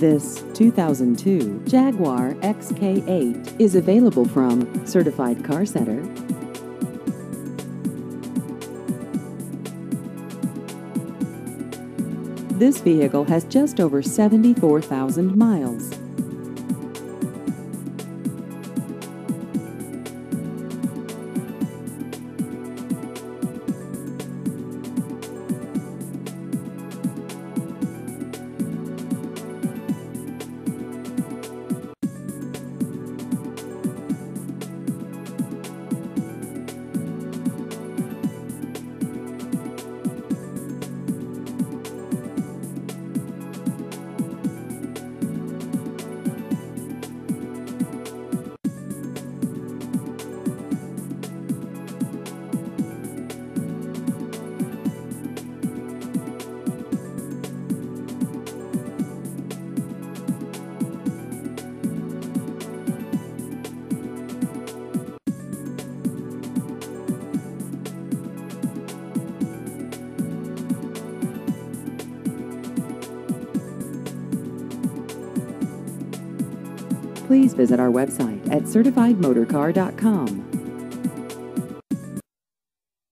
This 2002 Jaguar XK8 is available from Certified Car Center. This vehicle has just over 74,000 miles. Please visit our website at certifiedmotorcar.com.